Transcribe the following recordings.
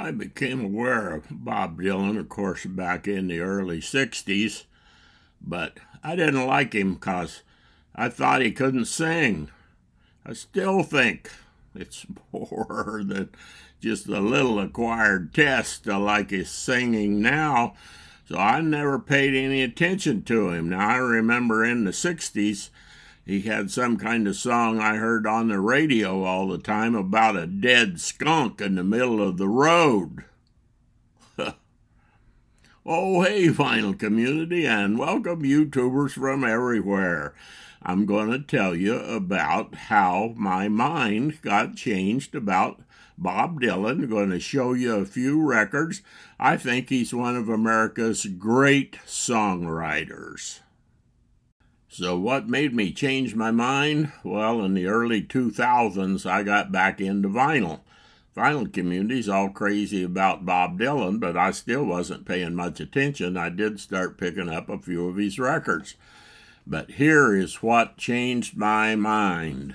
I became aware of Bob Dylan, of course, back in the early 60s, but I didn't like him because I thought he couldn't sing. I still think it's more than just a little acquired test to like his singing now, so I never paid any attention to him. Now, I remember in the 60s, he had some kind of song I heard on the radio all the time about a dead skunk in the middle of the road. oh, hey, vinyl community, and welcome YouTubers from everywhere. I'm going to tell you about how my mind got changed about Bob Dylan. I'm going to show you a few records. I think he's one of America's great songwriters. So, what made me change my mind? Well, in the early 2000s, I got back into vinyl. Vinyl community's all crazy about Bob Dylan, but I still wasn't paying much attention. I did start picking up a few of his records. But here is what changed my mind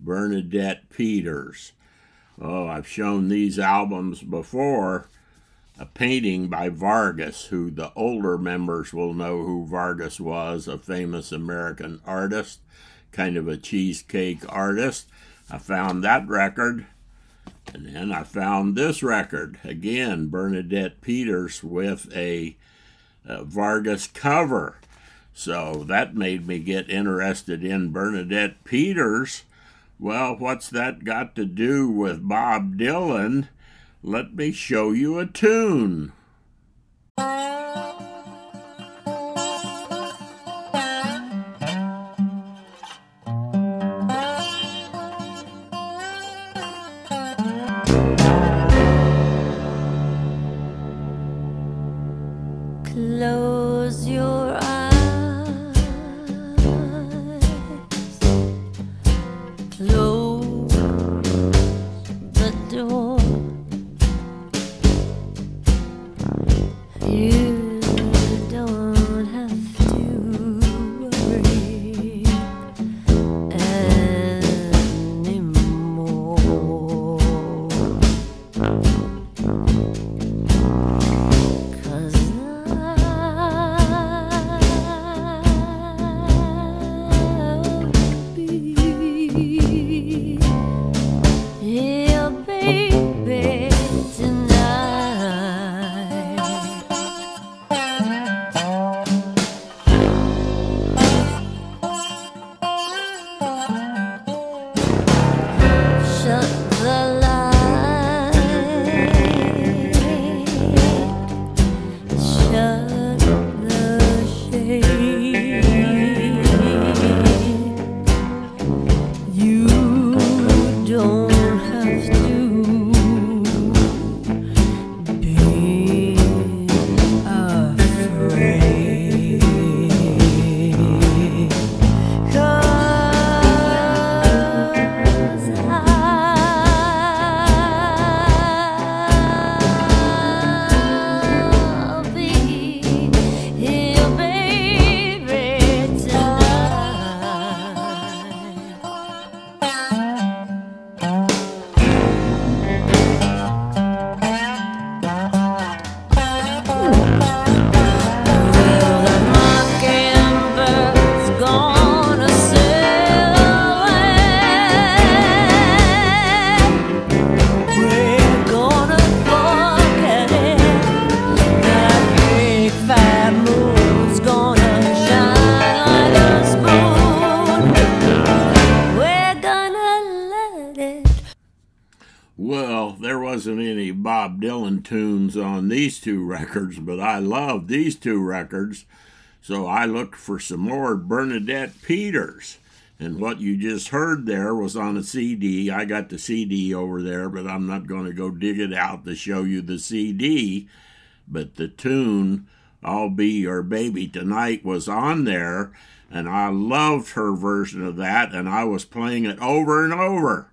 Bernadette Peters. Oh, I've shown these albums before, a painting by Vargas, who the older members will know who Vargas was, a famous American artist, kind of a cheesecake artist. I found that record, and then I found this record. Again, Bernadette Peters with a, a Vargas cover. So that made me get interested in Bernadette Peters. Well, what's that got to do with Bob Dylan? Let me show you a tune. Bob Dylan tunes on these two records, but I love these two records. So I looked for some more Bernadette Peters. And what you just heard there was on a CD. I got the CD over there, but I'm not going to go dig it out to show you the CD. But the tune, I'll Be Your Baby Tonight, was on there. And I loved her version of that. And I was playing it over and over.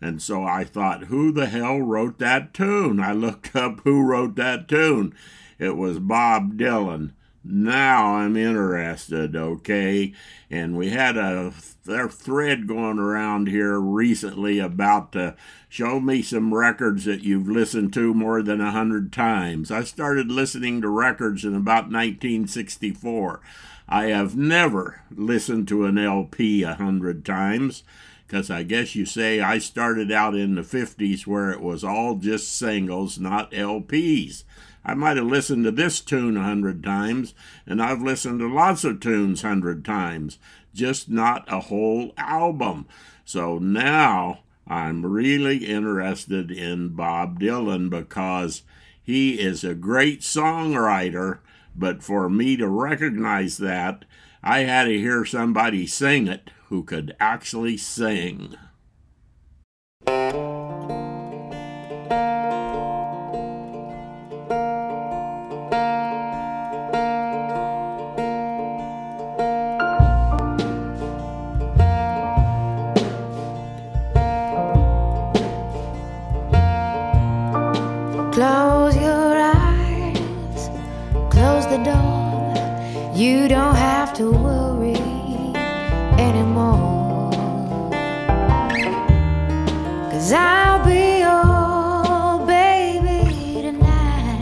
And so I thought, who the hell wrote that tune? I looked up who wrote that tune. It was Bob Dylan. now I'm interested, okay? And we had a, a thread going around here recently about uh, show me some records that you've listened to more than a hundred times. I started listening to records in about 1964. I have never listened to an LP a hundred times because I guess you say I started out in the 50s where it was all just singles, not LPs. I might have listened to this tune a hundred times, and I've listened to lots of tunes a hundred times, just not a whole album. So now I'm really interested in Bob Dylan because he is a great songwriter, but for me to recognize that, I had to hear somebody sing it who could actually sing. Close your eyes, close the door. You don't have to worry Cause I'll be your baby tonight.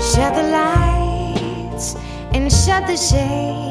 Shut the lights and shut the shade.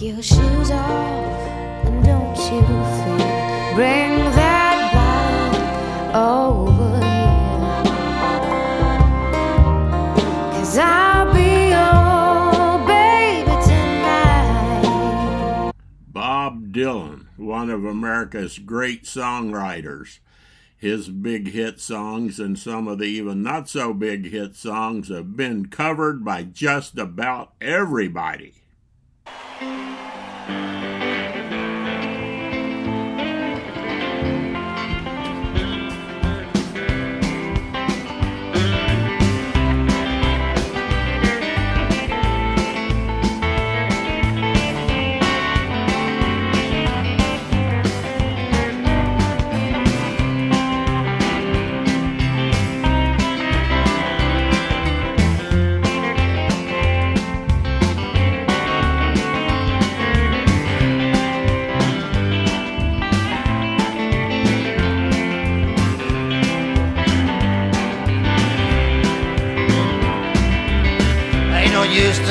Your shoes off and don't you fear. Bring that bottle over here. Cause I'll be your baby tonight. Bob Dylan, one of America's great songwriters. His big hit songs and some of the even not so big hit songs have been covered by just about everybody.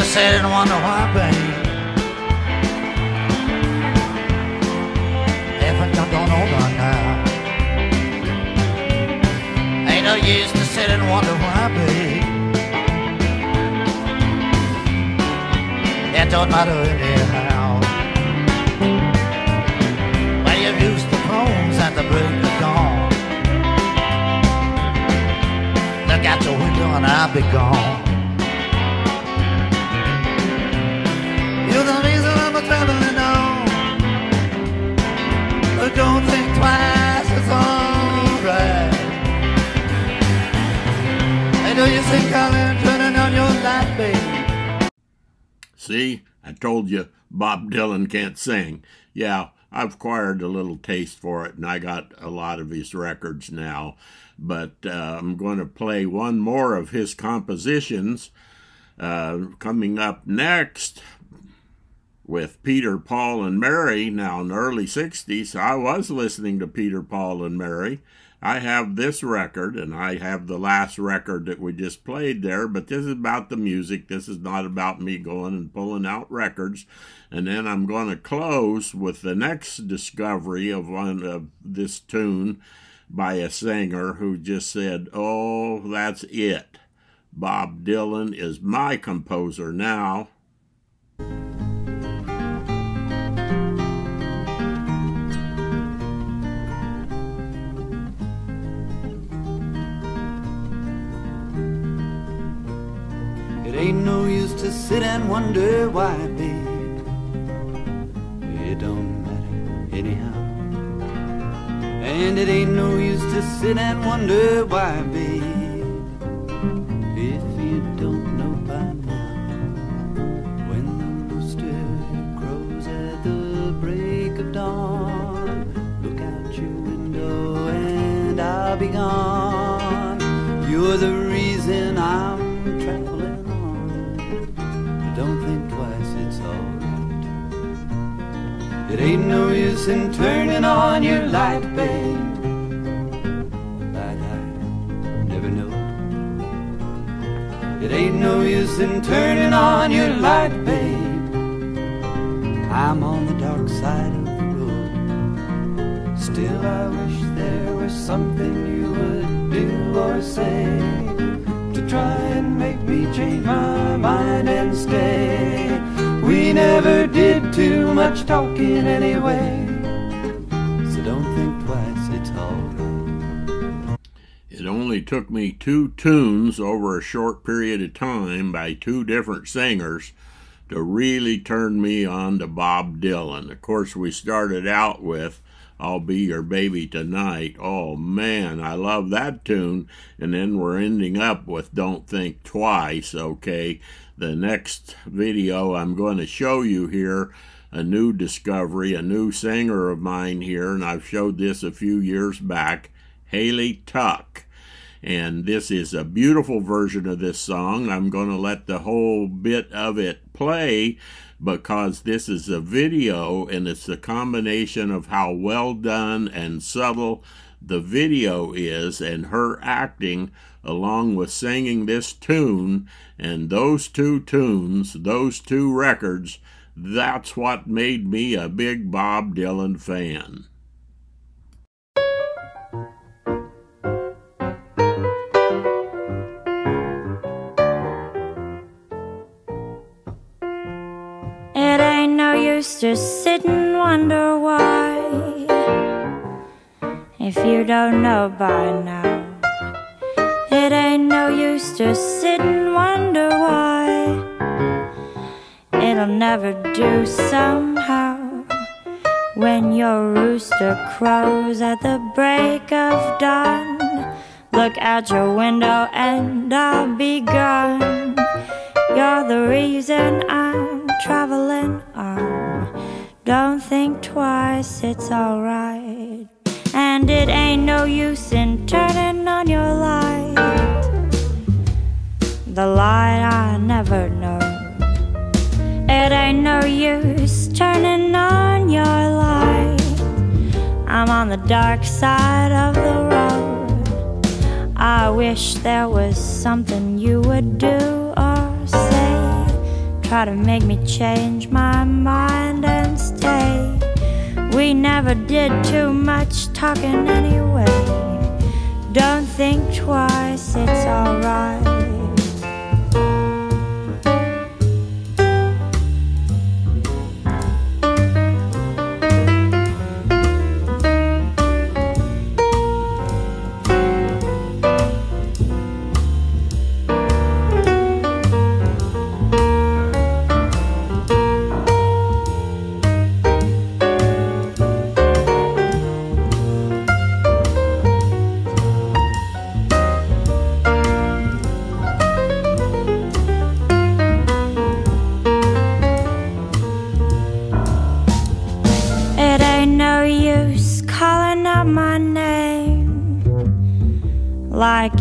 Sit and wonder why, babe. I don't know over now. Ain't no use to sit and wonder why, babe. It don't matter anyhow. When you've used the phones at the break of dawn. Look out your window and I'll be gone. See, I told you Bob Dylan can't sing. Yeah, I've acquired a little taste for it, and I got a lot of his records now. But uh, I'm going to play one more of his compositions uh, coming up next with Peter, Paul, and Mary. Now, in the early 60s, I was listening to Peter, Paul, and Mary. I have this record, and I have the last record that we just played there, but this is about the music. This is not about me going and pulling out records. And then I'm going to close with the next discovery of one of this tune by a singer who just said, Oh, that's it. Bob Dylan is my composer now. Sit and wonder why, babe. It don't matter anyhow. And it ain't no use to sit and wonder why, babe. If you don't know by now, when the rooster crows at the break of dawn, look out your window and I'll be gone. You're the It ain't no use in turning on your light, babe. Light I never know. It ain't no use in turning on your light, babe. I'm on the dark side of the road. Still, I wish there was something you would do or say to try and make me change my mind did too much talking anyway. So don't think twice, it's alright. It only took me two tunes over a short period of time by two different singers to really turn me on to Bob Dylan. Of course, we started out with I'll Be Your Baby Tonight. Oh man, I love that tune. And then we're ending up with Don't Think Twice, okay? The next video I'm going to show you here a new discovery, a new singer of mine here, and I've showed this a few years back, Haley Tuck. And this is a beautiful version of this song. I'm going to let the whole bit of it play because this is a video and it's a combination of how well done and subtle the video is and her acting along with singing this tune and those two tunes, those two records, that's what made me a big Bob Dylan fan. You don't know by now, it ain't no use to sit and wonder why. It'll never do somehow. When your rooster crows at the break of dawn, look out your window and I'll be gone. You're the reason I'm traveling on. Don't think twice, it's alright. It ain't no use in turning on your light. The light I never know. It ain't no use turning on your light. I'm on the dark side of the road. I wish there was something you would do or say. Try to make me change my mind and stay. We never did too much talking anyway. Don't think twice, it's alright.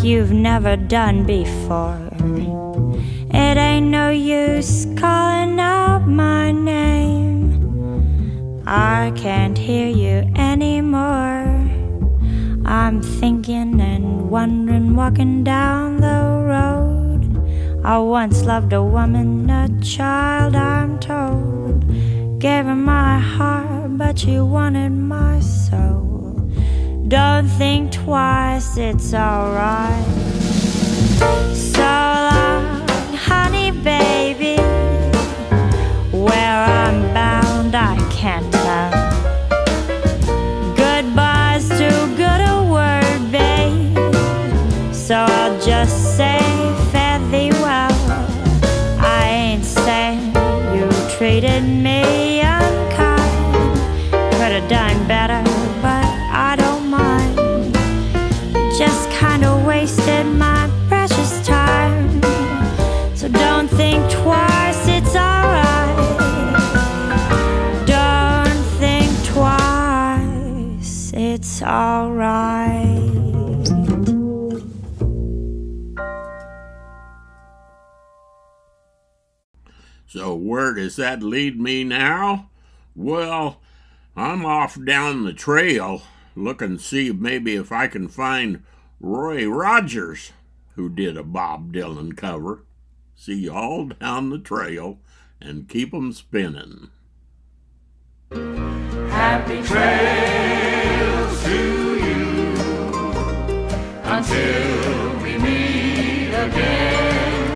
You've never done before. It ain't no use calling out my name. I can't hear you anymore. I'm thinking and wondering, walking down the road. I once loved a woman, a child, I'm told. Gave her my heart, but she wanted my soul. Don't think twice, it's alright. So, where does that lead me now? Well, I'm off down the trail looking to see maybe if I can find Roy Rogers, who did a Bob Dylan cover. See you all down the trail and keep 'em spinning. Happy trails to you until